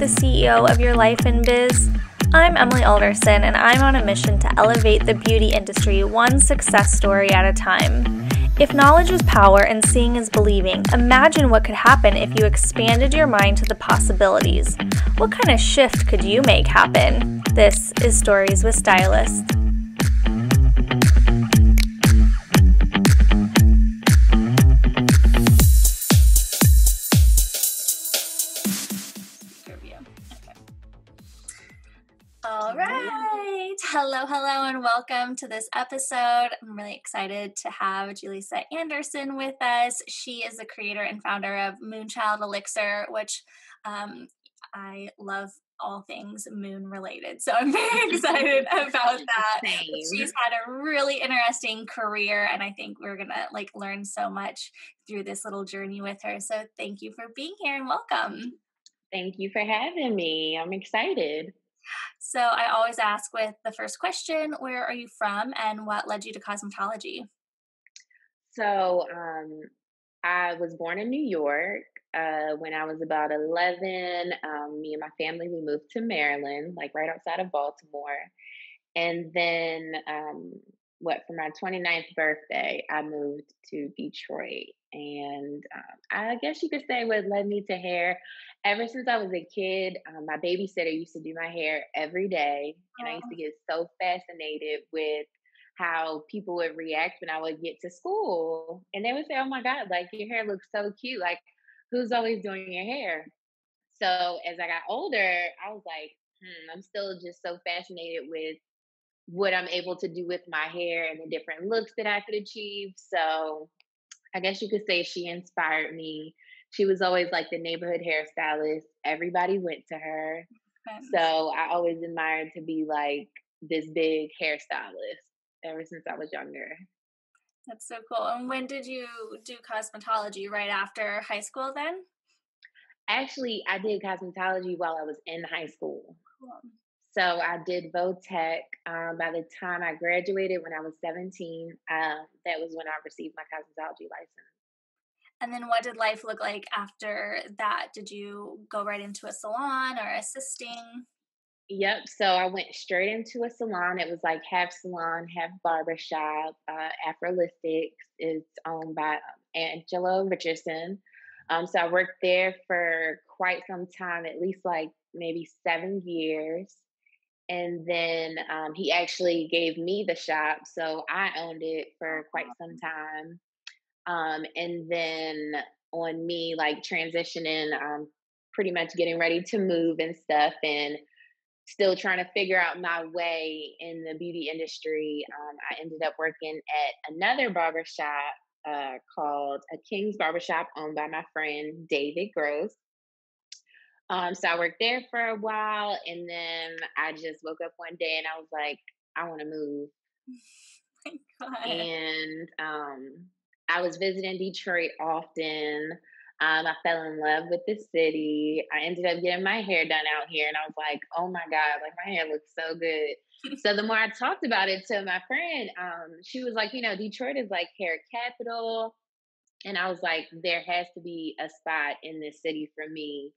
the CEO of your life in biz? I'm Emily Alderson, and I'm on a mission to elevate the beauty industry one success story at a time. If knowledge is power and seeing is believing, imagine what could happen if you expanded your mind to the possibilities. What kind of shift could you make happen? This is Stories with Stylist. Hello, hello, and welcome to this episode. I'm really excited to have Julisa Anderson with us. She is the creator and founder of Moonchild Elixir, which um, I love all things moon related. So I'm very excited about that. Same. She's had a really interesting career and I think we're going to like learn so much through this little journey with her. So thank you for being here and welcome. Thank you for having me. I'm excited. So I always ask with the first question, where are you from and what led you to cosmetology? So, um, I was born in New York. Uh, when I was about 11, um, me and my family, we moved to Maryland, like right outside of Baltimore. And then, um, what, for my 29th birthday, I moved to Detroit. And um, I guess you could say what led me to hair. Ever since I was a kid, um, my babysitter used to do my hair every day. And I used to get so fascinated with how people would react when I would get to school. And they would say, Oh my God, like your hair looks so cute. Like, who's always doing your hair? So as I got older, I was like, hmm, I'm still just so fascinated with what I'm able to do with my hair and the different looks that I could achieve. So I guess you could say she inspired me. She was always like the neighborhood hairstylist. Everybody went to her. So I always admired to be like this big hairstylist ever since I was younger. That's so cool. And when did you do cosmetology? Right after high school, then? Actually, I did cosmetology while I was in high school. Cool. So I did Votech. Um, by the time I graduated, when I was 17, um, that was when I received my cosmetology license. And then what did life look like after that? Did you go right into a salon or assisting? Yep. So I went straight into a salon. It was like half salon, half barbershop. Uh, Afrolistics is owned by um, Angelo Richardson. Um, so I worked there for quite some time, at least like maybe seven years. And then um, he actually gave me the shop. So I owned it for quite some time. Um, and then on me, like transitioning, um, pretty much getting ready to move and stuff, and still trying to figure out my way in the beauty industry. Um, I ended up working at another barbershop uh, called a King's Barbershop, owned by my friend David Gross. Um, so I worked there for a while, and then I just woke up one day and I was like, I want to move. and um, I was visiting Detroit often. Um, I fell in love with the city. I ended up getting my hair done out here, and I was like, "Oh my god, like my hair looks so good." so the more I talked about it to my friend, um, she was like, "You know, Detroit is like hair capital," and I was like, "There has to be a spot in this city for me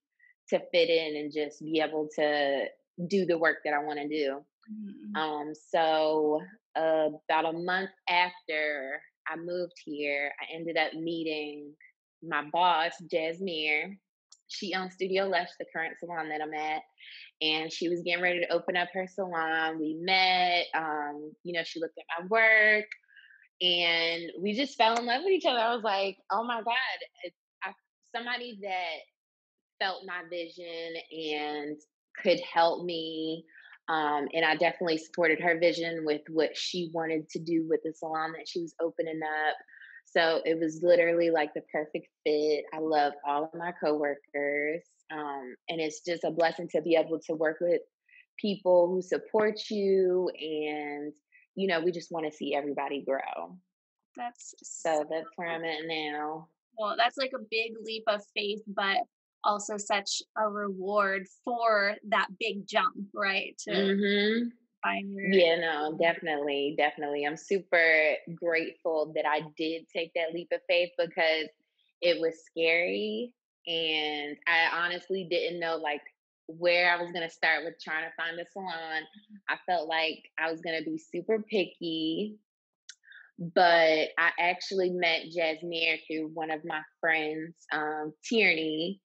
to fit in and just be able to do the work that I want to do." Mhm. Um, so uh, about a month after I moved here, I ended up meeting my boss, Jasmine. She owns Studio Lush, the current salon that I'm at. And she was getting ready to open up her salon. We met. Um, you know, she looked at my work and we just fell in love with each other. I was like, oh my God, it's I, somebody that felt my vision and could help me. Um, and I definitely supported her vision with what she wanted to do with the salon that she was opening up. So it was literally like the perfect fit. I love all of my coworkers. Um, and it's just a blessing to be able to work with people who support you. And, you know, we just want to see everybody grow. That's So that's where I'm at now. well, that's like a big leap of faith, but also such a reward for that big jump, right? To hmm find your Yeah, no, definitely, definitely. I'm super grateful that I did take that leap of faith because it was scary and I honestly didn't know like where I was going to start with trying to find a salon. I felt like I was going to be super picky, but I actually met Jasmine through one of my friends, um, Tierney.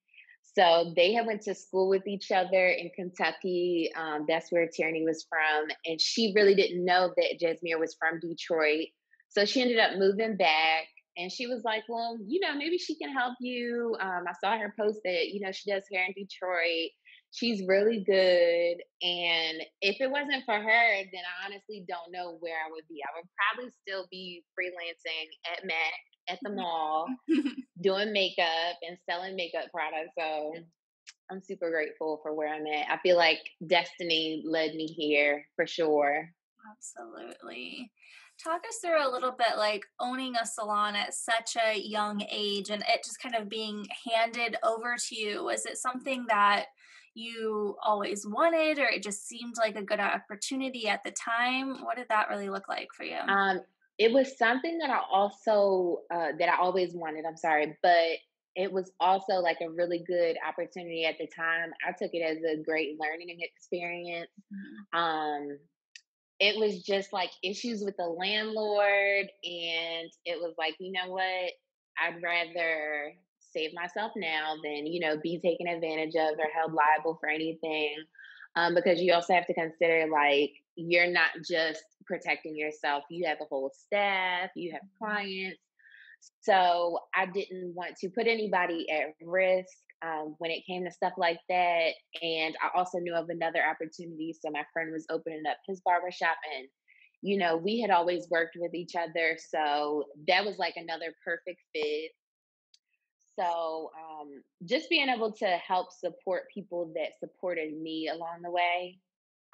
So they had went to school with each other in Kentucky. Um, that's where Tierney was from, and she really didn't know that Jasmine was from Detroit. So she ended up moving back and she was like, Well, you know, maybe she can help you. Um, I saw her post that, you know, she does hair in Detroit. She's really good. And if it wasn't for her, then I honestly don't know where I would be. I would probably still be freelancing at MAC at the mm-hmm. mall, doing makeup and selling makeup products. So I'm super grateful for where I'm at. I feel like destiny led me here for sure. Absolutely talk us through a little bit like owning a salon at such a young age and it just kind of being handed over to you was it something that you always wanted or it just seemed like a good opportunity at the time? What did that really look like for you? Um it was something that i also uh, that i always wanted i'm sorry but it was also like a really good opportunity at the time. I took it as a great learning experience. Mm-hmm. um it was just like issues with the landlord and it was like you know what? I'd rather save myself now than you know be taken advantage of or held liable for anything um, because you also have to consider like you're not just protecting yourself you have a whole staff you have clients so i didn't want to put anybody at risk um, when it came to stuff like that. And I also knew of another opportunity. So my friend was opening up his barbershop and you know, we had always worked with each other. So that was like another perfect fit. So um, just being able to help support people that supported me along the way,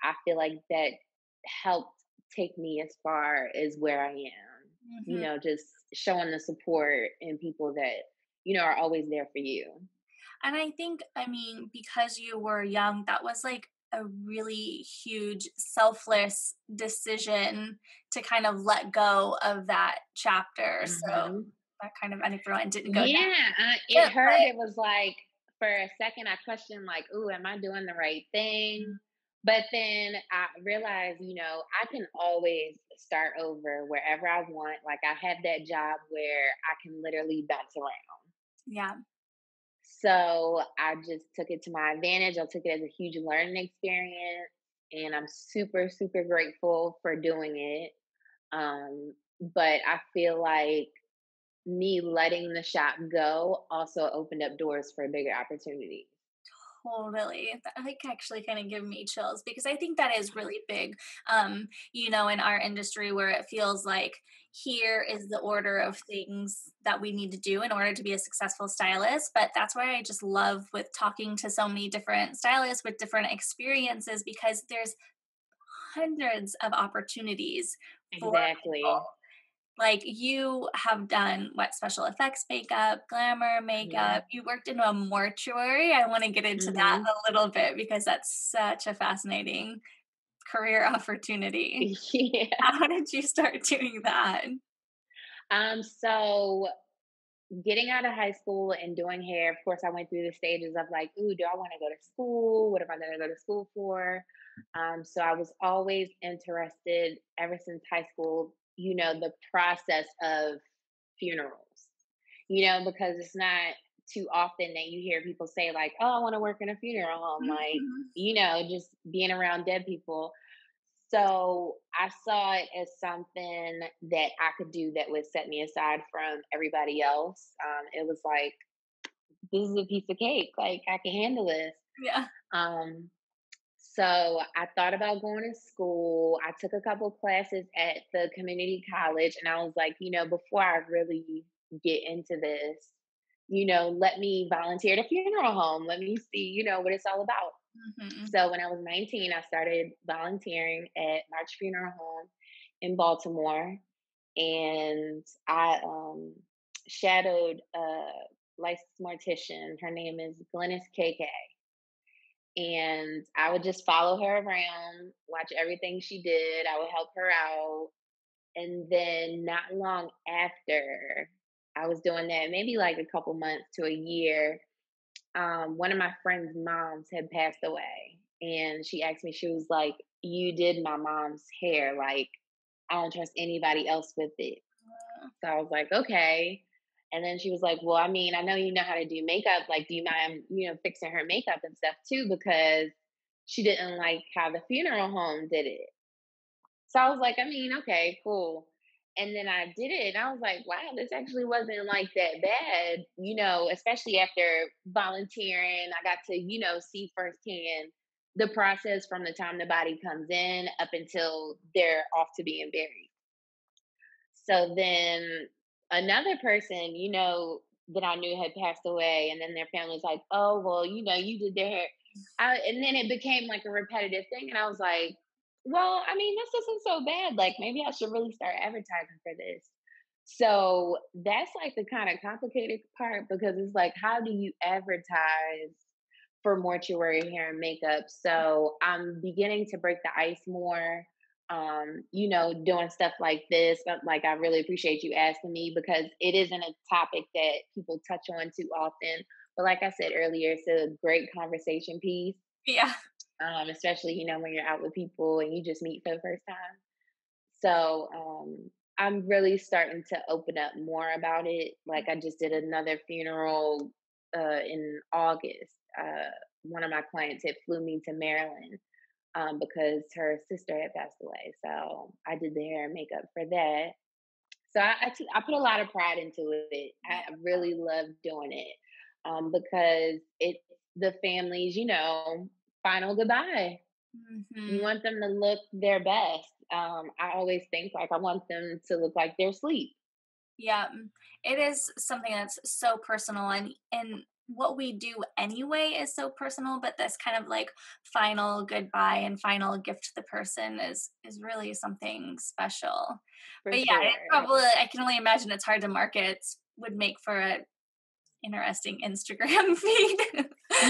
I feel like that helped take me as far as where I am. Mm-hmm. You know, just showing the support and people that, you know, are always there for you. And I think, I mean, because you were young, that was like a really huge selfless decision to kind of let go of that chapter. Mm-hmm. So that kind of for and didn't go. Yeah, uh, it hurt. It was like for a second I questioned, like, "Ooh, am I doing the right thing?" But then I realized, you know, I can always start over wherever I want. Like I have that job where I can literally bounce around. Yeah. So I just took it to my advantage. I took it as a huge learning experience, and I'm super, super grateful for doing it. Um, but I feel like me letting the shop go also opened up doors for a bigger opportunity. Totally. That like actually kind of give me chills because I think that is really big. Um, you know, in our industry where it feels like here is the order of things that we need to do in order to be a successful stylist. But that's why I just love with talking to so many different stylists with different experiences because there's hundreds of opportunities. Exactly. Like you have done what special effects makeup, glamour makeup. Mm-hmm. You worked in a mortuary. I want to get into mm-hmm. that a little bit because that's such a fascinating career opportunity. Yeah. How did you start doing that? Um, so getting out of high school and doing hair, of course, I went through the stages of like, ooh, do I want to go to school? What am I going to go to school for? Um, so I was always interested ever since high school, you know, the process of funerals, you know, because it's not too often that you hear people say like, "Oh, I want to work in a funeral home," like mm-hmm. you know, just being around dead people. So I saw it as something that I could do that would set me aside from everybody else. Um, it was like, this is a piece of cake. Like I can handle this. Yeah. Um, so I thought about going to school. I took a couple classes at the community college, and I was like, you know, before I really get into this, you know, let me volunteer at a funeral home. Let me see, you know, what it's all about. Mm-hmm. So when I was 19, I started volunteering at March Funeral Home in Baltimore. And I um, shadowed a licensed mortician. Her name is Glennis KK. And I would just follow her around, watch everything she did. I would help her out. And then not long after I was doing that, maybe like a couple months to a year, um, one of my friend's moms had passed away, and she asked me, she was like, "You did my mom's hair. Like, I don't trust anybody else with it." So I was like, "Okay." And then she was like, "Well, I mean, I know you know how to do makeup. Like, do you mind, you know, fixing her makeup and stuff too? Because she didn't like how the funeral home did it." So I was like, "I mean, okay, cool." And then I did it, and I was like, "Wow, this actually wasn't like that bad." You know, especially after volunteering, I got to, you know, see firsthand the process from the time the body comes in up until they're off to being buried. So then another person, you know, that I knew had passed away, and then their family's like, "Oh, well, you know, you did their hair," I, and then it became like a repetitive thing, and I was like, "Well, I mean, this isn't so bad. Like, maybe I should really start advertising for this." So that's like the kind of complicated part because it's like, how do you advertise for mortuary hair and makeup? So I'm beginning to break the ice more um, you know, doing stuff like this. But like, I really appreciate you asking me because it isn't a topic that people touch on too often. But like I said earlier, it's a great conversation piece. Yeah. Um, especially, you know, when you're out with people and you just meet for the first time. So um, I'm really starting to open up more about it. Like I just did another funeral uh, in August. Uh, one of my clients had flew me to Maryland um, because her sister had passed away. So I did the hair and makeup for that. So I, I, t- I put a lot of pride into it. I really love doing it um, because it's the family's, you know, final goodbye. Mm-hmm. You want them to look their best. Um, I always think like I want them to look like they're asleep. Yeah, it is something that's so personal, and and what we do anyway is so personal but this kind of like final goodbye and final gift to the person is is really something special. For but yeah it probably i can only imagine it's hard to market would make for a interesting instagram feed.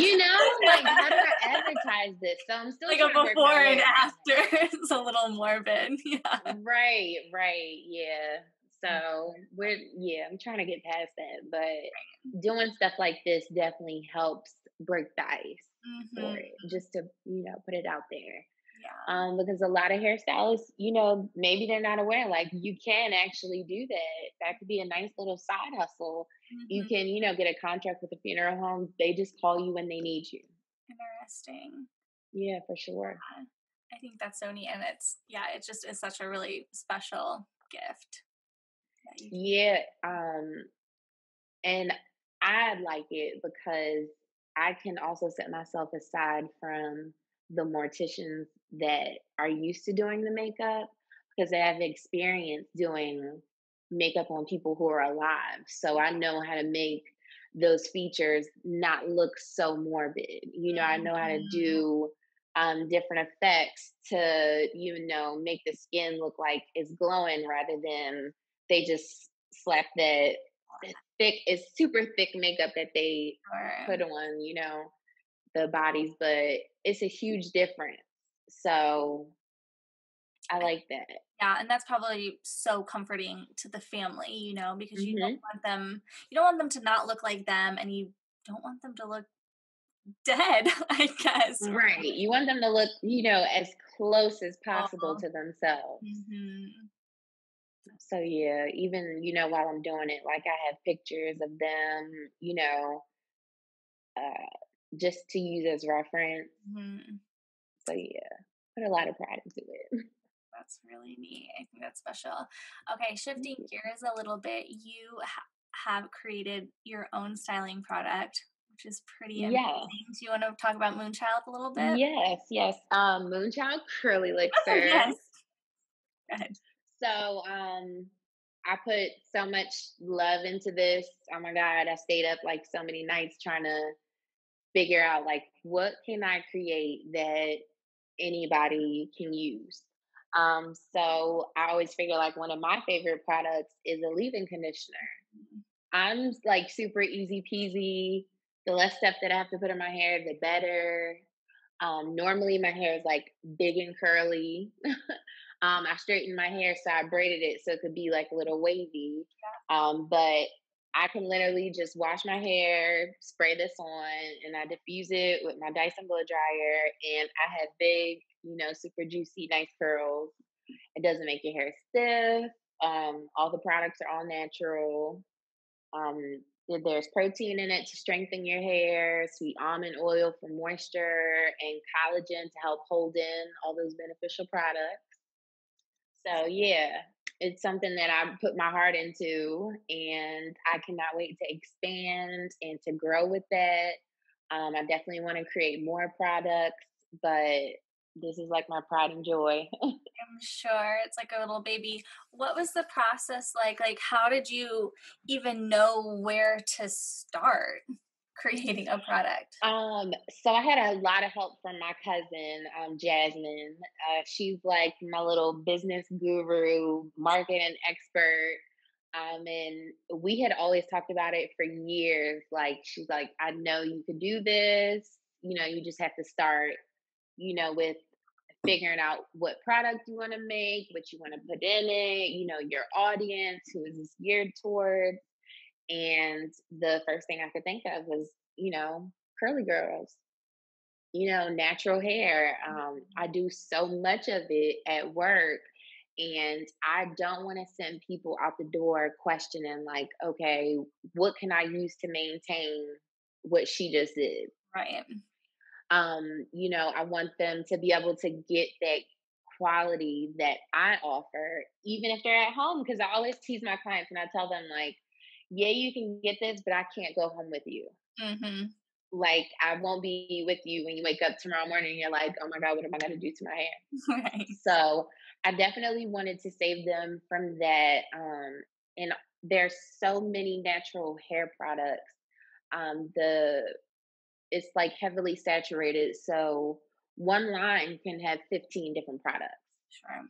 You know like how do i advertise this? So i'm still like a before and after. It's a little morbid. Yeah. Right right yeah so we're yeah, I'm trying to get past that. But doing stuff like this definitely helps break the ice mm-hmm. for it. Just to, you know, put it out there. Yeah. Um, because a lot of hairstylists, you know, maybe they're not aware. Like you can actually do that. That could be a nice little side hustle. Mm-hmm. You can, you know, get a contract with a funeral home. They just call you when they need you. Interesting. Yeah, for sure. Yeah. I think that's so neat. And it's, yeah, it just is such a really special gift. Yeah, um, and I like it because I can also set myself aside from the morticians that are used to doing the makeup because they have experience doing makeup on people who are alive. So I know how to make those features not look so morbid. You know, I know how to mm-hmm. do um, different effects to, you know, make the skin look like it's glowing rather than they just slap that thick, it's super thick makeup that they put on, you know, the bodies, but it's a huge difference. So I like that. Yeah, and that's probably so comforting to the family, you know, because mm-hmm. you don't mm-hmm. want them you don't want them to not look like them and you don't want them to look dead, I guess. Right. You want them to look, you know, as close as possible to themselves. Mm-hmm so yeah, even you know while I'm doing it, like I have pictures of them, you know, uh, just to use as reference. Mm-hmm. So yeah, put a lot of pride into it. That's really neat. I think that's special. Okay, shifting gears a little bit, you ha- have created your own styling product, which is pretty amazing. Yes. Do you want to talk about Moonchild a little bit? Yes, yes. Um, Moonchild Curly Elixir. yes. Go ahead. So um I put so much love into this. Oh my God, I stayed up like so many nights trying to figure out like what can I create that anybody can use. Um, so I always figure like one of my favorite products is a leave-in conditioner. I'm like super easy peasy. The less stuff that I have to put in my hair, the better. Um, normally my hair is like big and curly. Um, I straightened my hair, so I braided it so it could be like a little wavy. Um, but I can literally just wash my hair, spray this on, and I diffuse it with my Dyson blow dryer, and I have big, you know, super juicy, nice curls. It doesn't make your hair stiff. Um, all the products are all natural. Um, there's protein in it to strengthen your hair, sweet almond oil for moisture, and collagen to help hold in all those beneficial products. So, yeah, it's something that I put my heart into, and I cannot wait to expand and to grow with that. Um, I definitely want to create more products, but this is like my pride and joy. I'm sure it's like a little baby. What was the process like? Like, how did you even know where to start? Creating a product? Um, so I had a lot of help from my cousin, um, Jasmine. Uh, she's like my little business guru, marketing expert. Um, and we had always talked about it for years. Like, she's like, I know you could do this. You know, you just have to start, you know, with figuring out what product you want to make, what you want to put in it, you know, your audience, who is this geared towards. And the first thing I could think of was, you know, curly girls, you know, natural hair. Um, I do so much of it at work. And I don't want to send people out the door questioning, like, okay, what can I use to maintain what she just did? Right. Um, you know, I want them to be able to get that quality that I offer, even if they're at home. Because I always tease my clients and I tell them, like, yeah, you can get this, but I can't go home with you. Mm-hmm. Like, I won't be with you when you wake up tomorrow morning and you're like, oh my God, what am I going to do to my hair? Right. So, I definitely wanted to save them from that. Um, and there's so many natural hair products. Um, the it's like heavily saturated. So one line can have 15 different products. Sure.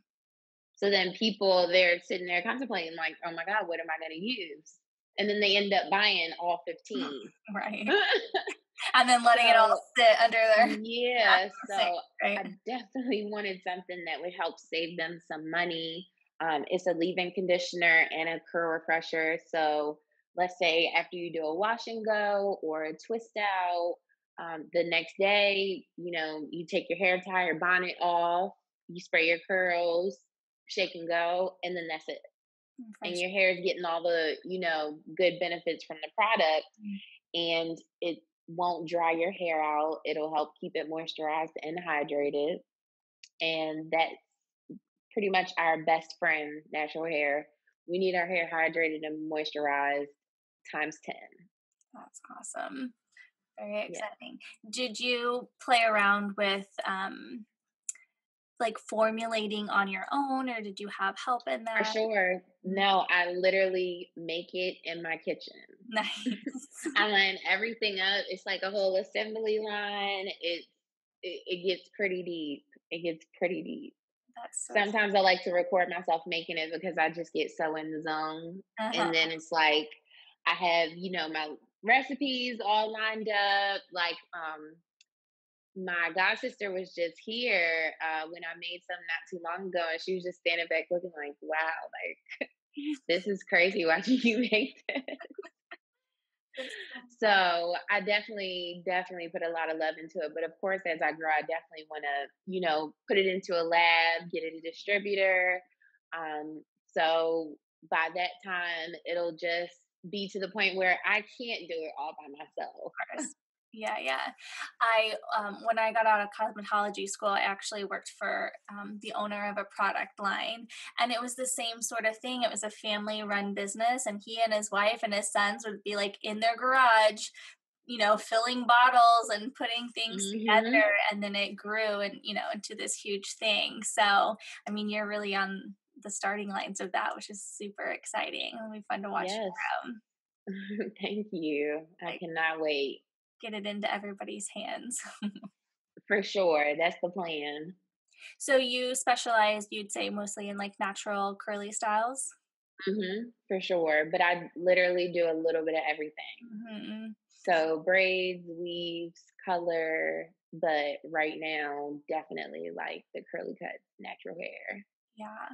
So then people they're sitting there contemplating like, oh my God, what am I gonna use? And then they end up buying all 15. right. and then letting so, it all sit under there. Yeah. So right. I definitely wanted something that would help save them some money. Um, it's a leave-in conditioner and a curl refresher. So let's say after you do a wash and go or a twist out um, the next day, you know, you take your hair tie or bonnet off, you spray your curls, shake and go, and then that's it. And your hair is getting all the, you know, good benefits from the product, mm. and it won't dry your hair out. It'll help keep it moisturized and hydrated. And that's pretty much our best friend, natural hair. We need our hair hydrated and moisturized times 10. That's awesome. Very exciting. Yeah. Did you play around with um like formulating on your own or did you have help in that? For sure. No, I literally make it in my kitchen. Nice. I line everything up. It's like a whole assembly line. It it, it gets pretty deep. It gets pretty deep. So Sometimes funny. I like to record myself making it because I just get so in the zone. Uh-huh. And then it's like I have, you know, my recipes all lined up. Like, um, my god sister was just here uh, when I made some not too long ago, and she was just standing back looking like, "Wow, like this is crazy. Why did you make this?" so I definitely, definitely put a lot of love into it. But of course, as I grow, I definitely want to, you know, put it into a lab, get it a distributor. Um, so by that time, it'll just be to the point where I can't do it all by myself. Yeah, yeah. I um, when I got out of cosmetology school, I actually worked for um, the owner of a product line, and it was the same sort of thing. It was a family-run business, and he and his wife and his sons would be like in their garage, you know, filling bottles and putting things mm-hmm. together, and then it grew and you know into this huge thing. So, I mean, you're really on the starting lines of that, which is super exciting. It'll be fun to watch yes. Thank you. I cannot wait. Get it into everybody's hands. For sure. That's the plan. So you specialize, you'd say, mostly in like natural curly styles? Mm-hmm, for sure. But I literally do a little bit of everything. Mm-hmm. So braids, weaves, color, but right now, definitely like the curly cut natural hair. Yeah.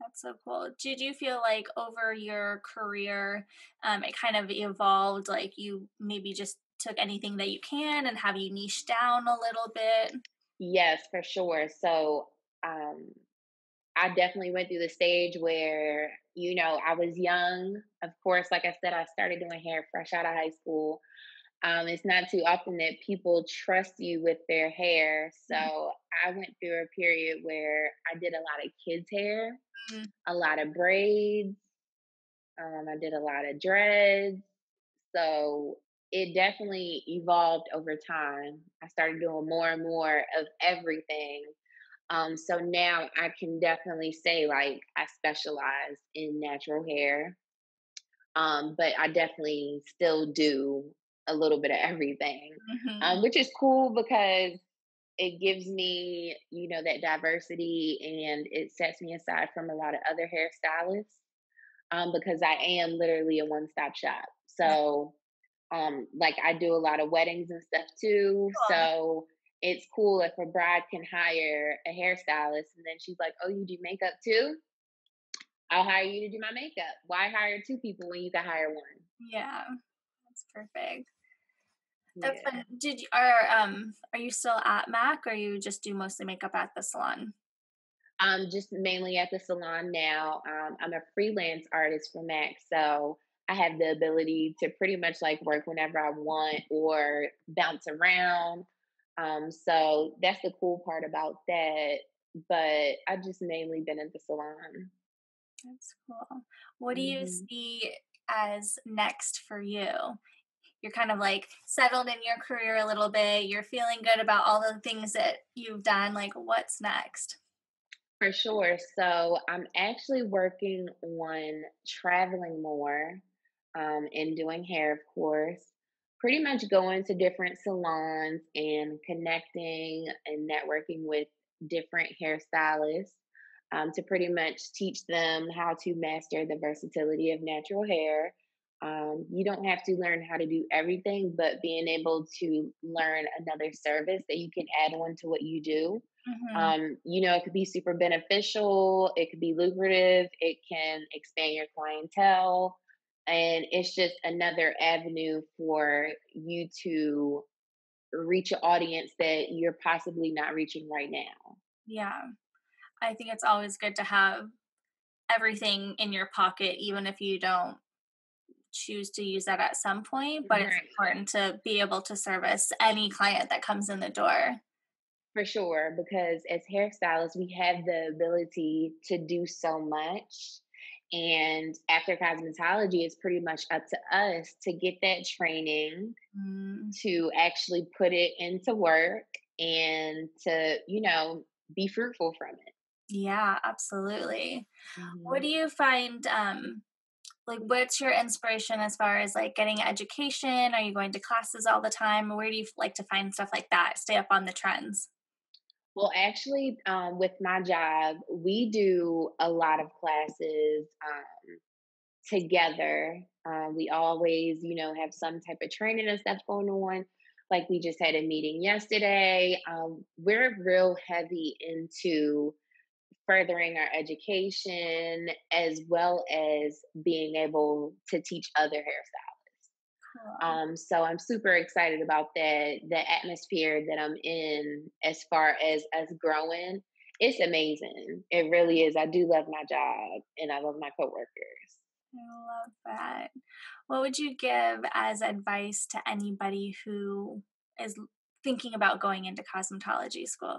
That's so cool. Did you feel like over your career, um, it kind of evolved? Like you maybe just took anything that you can and have you niche down a little bit? Yes, for sure. So, um, I definitely went through the stage where, you know, I was young. Of course, like I said, I started doing hair fresh out of high school. Um, it's not too often that people trust you with their hair. So Mhm. I went through a period where I did a lot of kids' hair, Mm, a lot of braids, um, I did a lot of dreads. So it definitely evolved over time. I started doing more and more of everything. Um, so now I can definitely say like I specialize in natural hair. Um, but I definitely still do a little bit of everything. mhm. Um, which is cool because it gives me, you know, that diversity and it sets me aside from a lot of other hairstylists um, because I am literally a one stop shop. So, um, like, I do a lot of weddings and stuff too. cool. So, it's cool if a bride can hire a hairstylist and then she's like, Oh, you do makeup too? I'll hire you to do my makeup. Why hire two people when you can hire one? Yeah, that's perfect. That's Yeah. fun. Did you are um are you still at MAC or you just do mostly makeup at the salon? I'm just mainly at the salon now. Um, I'm a freelance artist for MAC, so I have the ability to pretty much like work whenever I want or bounce around. Um, so that's the cool part about that. But I've just mainly been at the salon. That's cool. What do you hmm see as next for you? You're kind of like settled in your career a little bit. You're feeling good about all the things that you've done. Like, what's next? For sure. So I'm actually working on traveling more um, and doing hair, of course. Pretty much going to different salons and connecting and networking with different hairstylists um, to pretty much teach them how to master the versatility of natural hair. Um, you don't have to learn how to do everything, but being able to learn another service that you can add on to what you do hmm um, you know, it could be super beneficial, it could be lucrative, it can expand your clientele, and it's just another avenue for you to reach an audience that you're possibly not reaching right now. Yeah. I think it's always good to have everything in your pocket, even if you don't choose to use that at some point. But it's important to be able to service any client that comes in the door. For sure, because as hairstylists, we have the ability to do so much. And after cosmetology, it's pretty much up to us to get that training Mm, to actually put it into work and to, you know, be fruitful from it. yeah, absolutely. What hmm do you find um like what's your inspiration as far as like getting education? Are you going to classes all the time? Where do you like to find stuff like that? Stay up on the trends. Well, actually, um, with my job, we do a lot of classes um, together. Um, we always, you know, have some type of training and stuff going on. Like we just had a meeting yesterday. Um, we're real heavy into furthering our education as well as being able to teach other hairstyles. Um, so I'm super excited about that. The atmosphere that I'm in, as far as us growing, it's amazing. It really is. I do love my job and I love my coworkers. I love that. What would you give as advice to anybody who is thinking about going into cosmetology school?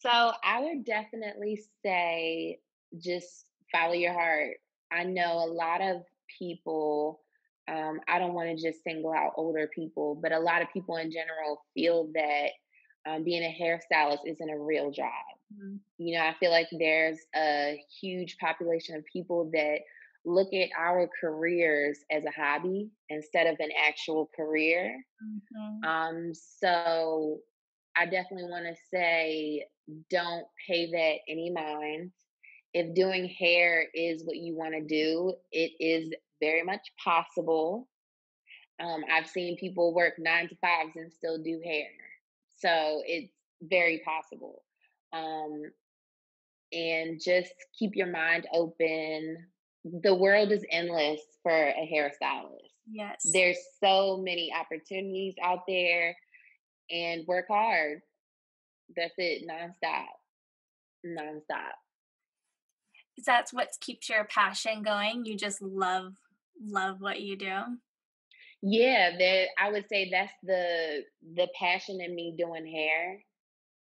So I would definitely say just follow your heart. I know a lot of people, um, I don't want to just single out older people, but a lot of people in general feel that um, being a hairstylist isn't a real job. Mhm. You know, I feel like there's a huge population of people that look at our careers as a hobby instead of an actual career. Mhm. Um, so I definitely want to say don't pay that any mind. If doing hair is what you want to do, it is very much possible. Um, I've seen people work nine to fives and still do hair. So it's very possible. Um, and just keep your mind open. The world is endless for a hairstylist. Yes. There's so many opportunities out there and work hard. That's it, nonstop. Nonstop. That's what keeps your passion going. You just love love what you do. Yeah, that I would say that's the the passion in me doing hair,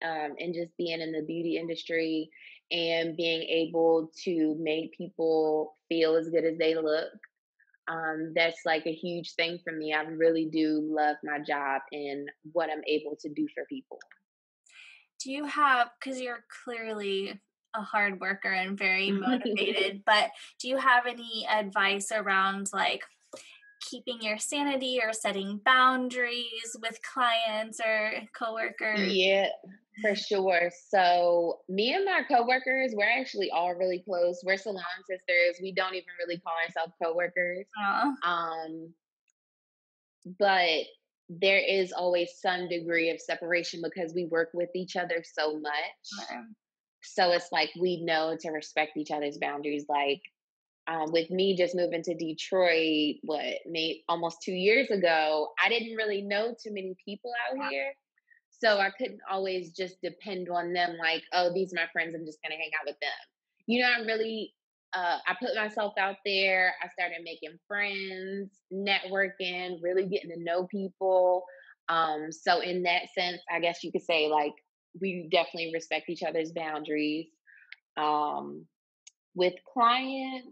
um, and just being in the beauty industry and being able to make people feel as good as they look. Um, that's like a huge thing for me. I really do love my job and what I'm able to do for people. Do you have because you're clearly a hard worker and very motivated, but do you have any advice around like keeping your sanity or setting boundaries with clients or coworkers? Yeah, for sure. So, me and my coworkers, we're actually all really close. We're salon sisters. We don't even really call ourselves coworkers. Uh-huh. Um, but there is always some degree of separation because we work with each other so much. So it's like we know to respect each other's boundaries. Like um, with me just moving to Detroit, what, maybe almost two years ago, I didn't really know too many people out here. So I couldn't always just depend on them, like, oh, these are my friends, I'm just going to hang out with them. You know, I really, uh, I put myself out there. I started making friends, networking, really getting to know people. Um, so, in that sense, I guess you could say, like, we definitely respect each other's boundaries. Um, with clients,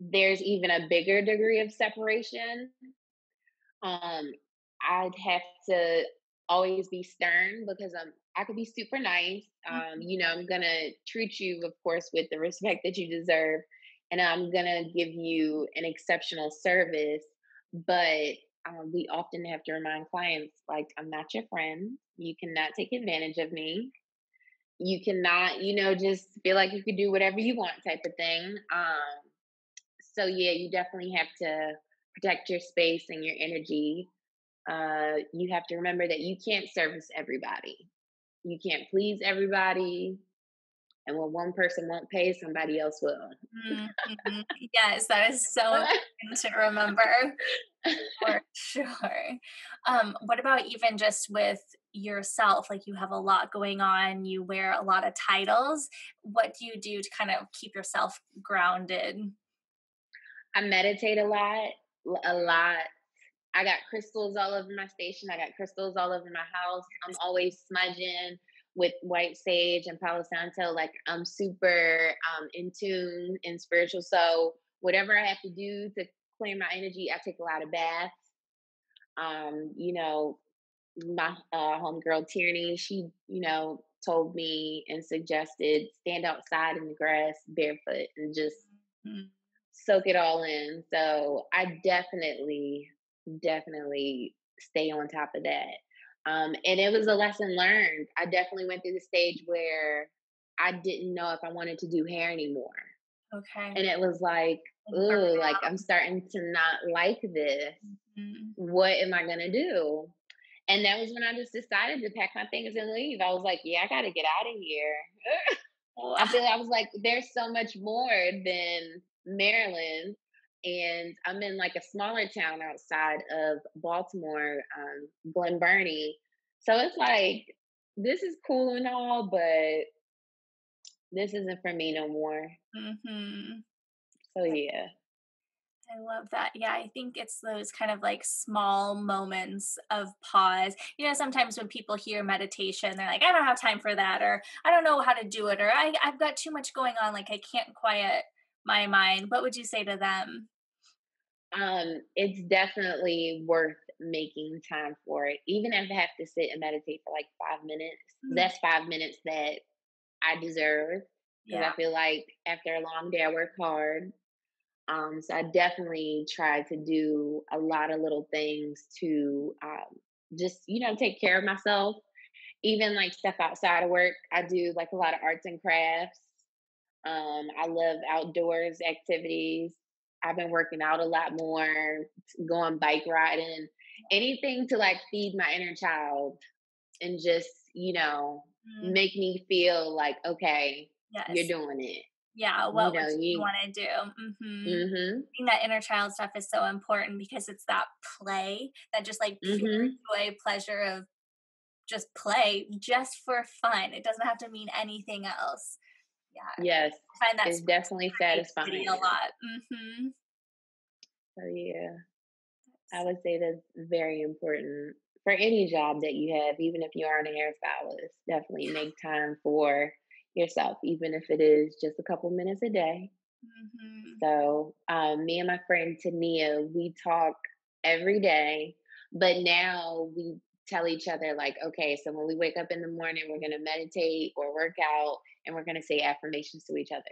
there's even a bigger degree of separation. Um, I'd have to always be stern because I'm I could be super nice. Um, mm-hmm. you know, I'm gonna treat you, of course, with the respect that you deserve, and I'm gonna give you an exceptional service. But um, we often have to remind clients, like, I'm not your friend. You cannot take advantage of me. You cannot, you know, just feel like you could do whatever you want, type of thing. Um, so yeah, you definitely have to protect your space and your energy. Uh, you have to remember that you can't service everybody. You can't please everybody. And when one person won't pay, somebody else will. Mm-hmm. yes, that is so important to remember for sure. Um, what about even just with yourself? Like you have a lot going on, you wear a lot of titles. What do you do to kind of keep yourself grounded? I meditate a lot, a lot. I got crystals all over my station. I got crystals all over my house. I'm always smudging with white sage and palo santo. Like I'm super um, in tune and spiritual. So whatever I have to do to clear my energy, I take a lot of baths. Um, you know, my uh, homegirl Tierney, she, you know, told me and suggested stand outside in the grass barefoot and just mm-hmm soak it all in. So I definitely, definitely stay on top of that. Um, and it was a lesson learned. I definitely went through the stage where I didn't know if I wanted to do hair anymore. Okay. And it was like, ooh, like I'm starting to not like this. Mm-hmm. What am I gonna do? And that was when I just decided to pack my things and leave. I was like, yeah, I gotta get out of here. I feel I was like, there's so much more than Maryland, and I'm in like a smaller town outside of Baltimore, um, Glen Burnie. So it's like this is cool and all, but this isn't for me no more. Mm-hmm. So yeah. I love that. Yeah, I think it's those kind of like small moments of pause. You know, sometimes when people hear meditation, they're like, I don't have time for that, or I don't know how to do it, or I, I've got too much going on, like I can't quiet my mind, what would you say to them? Um, it's definitely worth making time for it. Even if I have to sit and meditate for like five minutes, mm-hmm. that's five minutes that I deserve. Because yeah. I feel like after a long day, I work hard. Um, so I definitely try to do a lot of little things to um, just, you know, take care of myself. Even like stuff outside of work, I do like a lot of arts and crafts. Um, I love outdoors activities. I've been working out a lot more, going bike riding, anything to like feed my inner child and just, you know, mm. make me feel like, okay, yes. you're doing it. Yeah, what you, know, you, you want to do. Mm-hmm. Mm-hmm. I think that inner child stuff is so important because it's that play, that just like pure mm-hmm. joy, pleasure of just play just for fun. It doesn't have to mean anything else. Yeah. Yes. I find that it's definitely satisfying. A lot. Mm-hmm. So yeah, I would say that's very important for any job that you have, even if you aren't a hairstylist. Definitely make time for yourself, even if it is just a couple minutes a day. Mm-hmm. So, um, me and my friend Tania, we talk every day, but now we tell each other, like, okay, so when we wake up in the morning, we're going to meditate or work out and we're going to say affirmations to each other.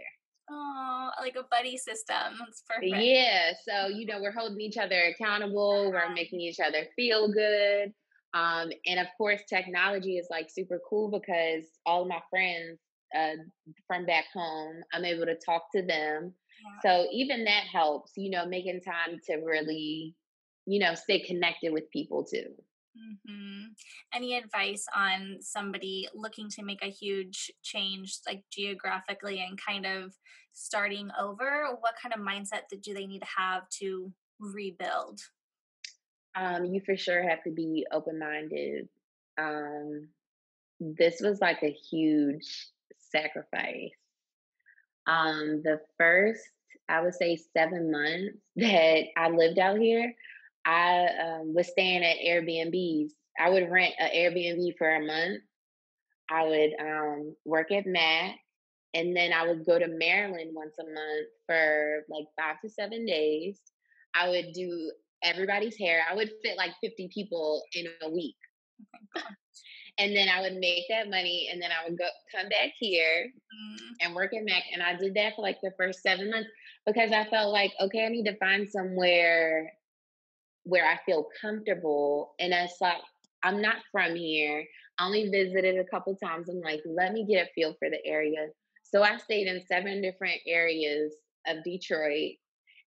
Oh, like a buddy system. That's perfect. Yeah. So, you know, we're holding each other accountable, we're making each other feel good. Um, and of course, technology is like super cool because all of my friends uh, from back home. I'm able to talk to them. So even that helps, you know, making time to really, you know, stay connected with people too. Mm-hmm. Any advice on somebody looking to make a huge change, like geographically and kind of starting over? What kind of mindset do they need to have to rebuild? Um, you for sure have to be open minded. Um, this was like a huge sacrifice. Um, the first, I would say, seven months that I lived out here, I um, was staying at Airbnbs. I would rent an Airbnb for a month. I would um, work at MAC, and then I would go to Maryland once a month for like five to seven days. I would do everybody's hair. I would fit like 50 people in a week. And then I would make that money, and then I would go come back here mm-hmm. and work at MAC. And I did that for like the first seven months because I felt like, okay, I need to find somewhere where I feel comfortable. And I thought, I'm not from here. I only visited a couple times. I'm like, let me get a feel for the area. So I stayed in seven different areas of Detroit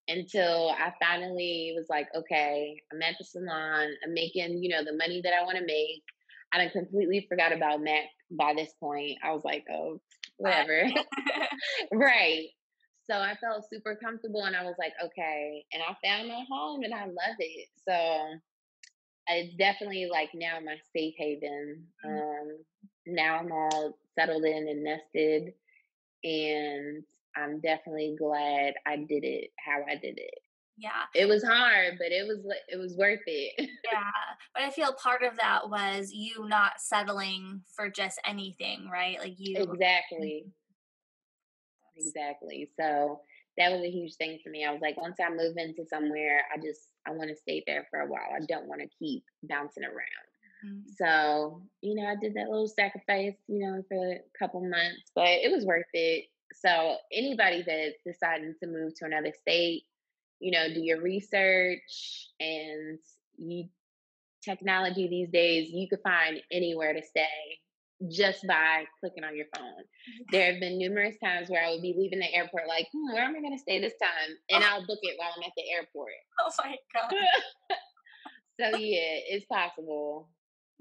until I finally was like, okay, I'm at the salon. I'm making, you know, the money that I want to make. I completely forgot about MAC by this point. I was like, oh, whatever. right. So I felt super comfortable and I was like, okay. And I found my home and I love it. So it's definitely like now my safe haven. Mm-hmm. Um, now I'm all settled in and nested. And I'm definitely glad I did it how I did it yeah. It was hard but it was it was worth it. Yeah but i feel part of that was you not settling for just anything right? Like you exactly. Exactly so that was a huge thing for me. I was like once i move into somewhere i just i want to stay there for a while. I don't want to keep bouncing around. Mm-hmm. so you know i did that little sacrifice you know for a couple months but it was worth it. So anybody that's deciding to move to another state you know, do your research and you technology these days, you could find anywhere to stay just by clicking on your phone. Mm-hmm. There have been numerous times where I would be leaving the airport, like, hmm, where am I going to stay this time? And oh. I'll book it while I'm at the airport. Oh my God. so, yeah, it's possible.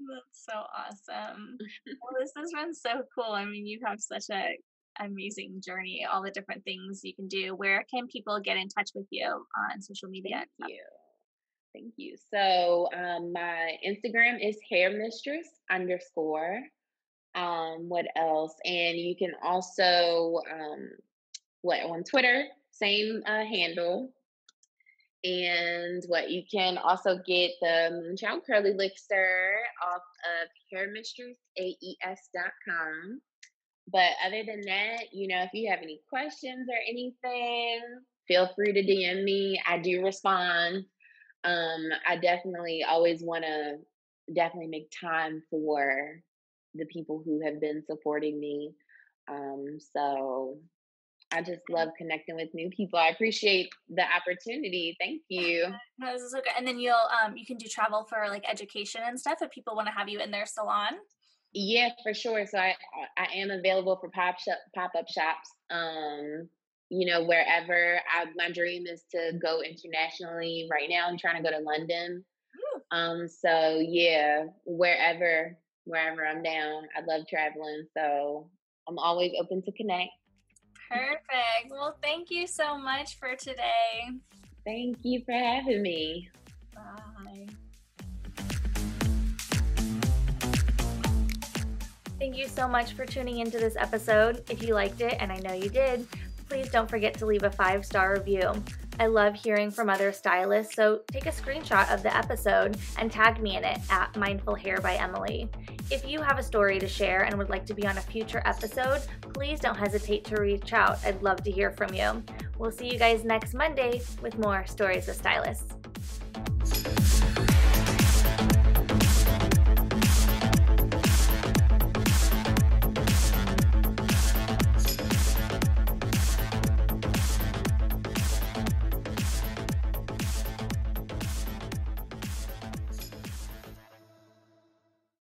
That's so awesome. well, this has been so cool. I mean, you have such a amazing journey, all the different things you can do. Where can people get in touch with you on social media? Thank you. Thank you. So um, my Instagram is hair mistress underscore. Um, what else? And you can also um, what on Twitter, same uh, handle. And what you can also get the Moonchild Curly Elixir off of hairmistressaes.com. But other than that, you know, if you have any questions or anything, feel free to DM me. I do respond. Um, I definitely always want to definitely make time for the people who have been supporting me. Um, so I just love connecting with new people. I appreciate the opportunity. Thank you. No, this is okay. And then you'll um you can do travel for like education and stuff if people want to have you in their salon. Yeah, for sure. So I I am available for pop shop pop up shops. Um, you know, wherever. I my dream is to go internationally. Right now, I'm trying to go to London. Um, so yeah, wherever wherever I'm down, I love traveling. So I'm always open to connect. Perfect. Well, thank you so much for today. Thank you for having me. Bye. Thank you so much for tuning into this episode. If you liked it, and I know you did, please don't forget to leave a five star review. I love hearing from other stylists, so take a screenshot of the episode and tag me in it at Mindful Hair by Emily. If you have a story to share and would like to be on a future episode, please don't hesitate to reach out. I'd love to hear from you. We'll see you guys next Monday with more Stories of Stylists.